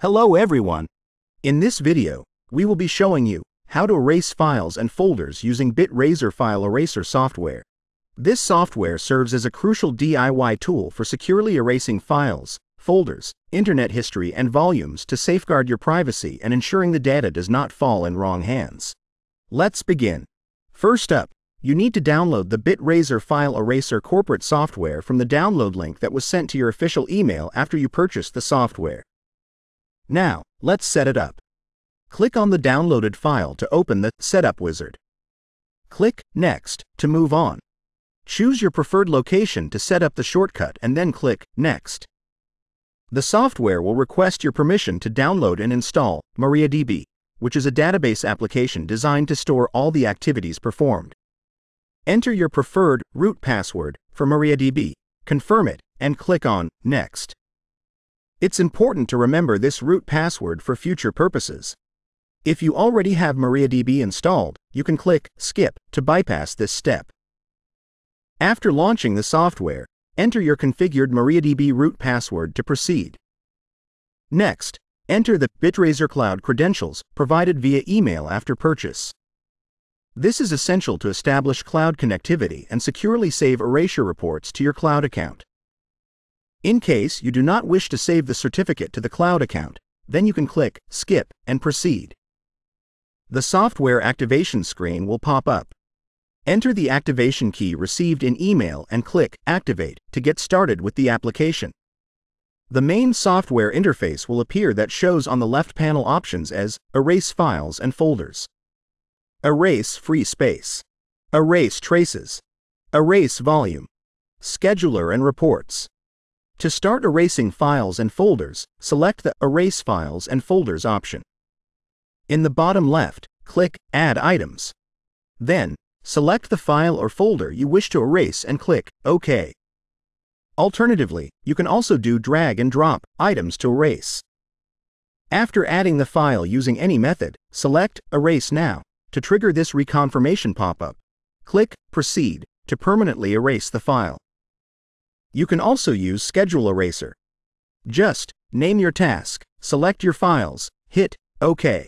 Hello everyone! In this video, we will be showing you how to erase files and folders using BitRaser File Eraser software. This software serves as a crucial DIY tool for securely erasing files, folders, internet history, and volumes to safeguard your privacy and ensuring the data does not fall in wrong hands. Let's begin. First up, you need to download the BitRaser File Eraser corporate software from the download link that was sent to your official email after you purchased the software. Now, let's set it up. Click on the downloaded file to open the Setup wizard. Click Next to move on. Choose your preferred location to set up the shortcut and then click Next. The software will request your permission to download and install MariaDB, which is a database application designed to store all the activities performed. Enter your preferred root password for MariaDB, confirm it, and click on Next. It's important to remember this root password for future purposes. If you already have MariaDB installed, you can click Skip to bypass this step. After launching the software, enter your configured MariaDB root password to proceed. Next, enter the BitRaser Cloud credentials provided via email after purchase. This is essential to establish cloud connectivity and securely save erasure reports to your cloud account. In case you do not wish to save the certificate to the cloud account, then you can click Skip and proceed. The software activation screen will pop up. Enter the activation key received in email and click Activate to get started with the application. The main software interface will appear that shows on the left panel options as Erase Files and Folders. Erase Free Space. Erase Traces. Erase Volume. Scheduler and Reports. To start erasing files and folders, select the Erase Files and Folders option. In the bottom left, click Add Items. Then, select the file or folder you wish to erase and click OK. Alternatively, you can also do drag and drop items to erase. After adding the file using any method, select Erase Now to trigger this reconfirmation pop-up. Click Proceed to permanently erase the file. You can also use Schedule Eraser. Just name your task, select your files, hit OK.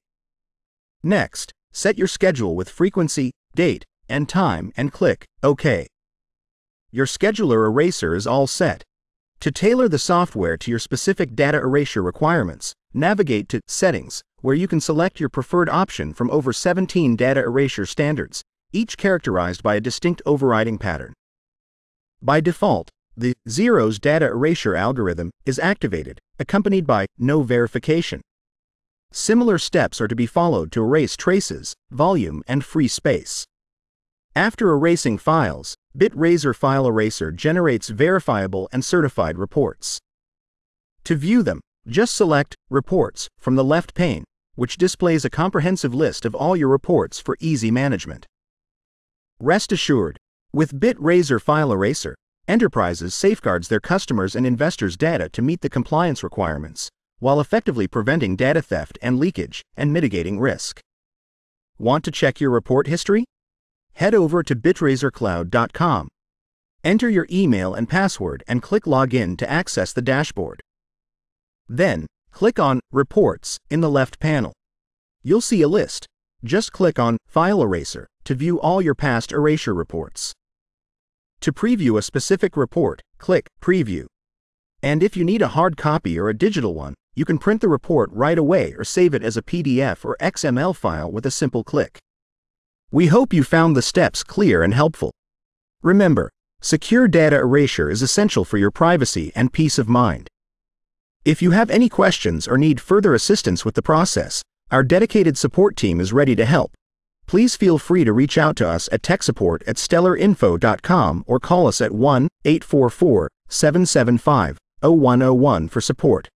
Next, set your schedule with frequency, date, and time and click OK. Your scheduler eraser is all set. To tailor the software to your specific data erasure requirements, navigate to Settings, where you can select your preferred option from over 17 data erasure standards, each characterized by a distinct overriding pattern. By default, the zeros data erasure algorithm is activated, accompanied by no verification. Similar steps are to be followed to erase traces, volume, and free space. After erasing files, BitRaser File Eraser generates verifiable and certified reports. To view them, just select Reports from the left pane, which displays a comprehensive list of all your reports for easy management. Rest assured, with BitRaser File Eraser, Enterprises safeguards their customers' and investors' data to meet the compliance requirements, while effectively preventing data theft and leakage and mitigating risk. Want to check your report history? Head over to bitrasercloud.com. Enter your email and password and click Login to access the dashboard. Then, click on Reports in the left panel. You'll see a list. Just click on File Eraser to view all your past erasure reports. To preview a specific report, click Preview. And if you need a hard copy or a digital one, you can print the report right away or save it as a PDF or XML file with a simple click. We hope you found the steps clear and helpful. Remember, secure data erasure is essential for your privacy and peace of mind. If you have any questions or need further assistance with the process, our dedicated support team is ready to help please feel free to reach out to us at techsupport at stellarinfo.com or call us at 1 844 775 0101 for support.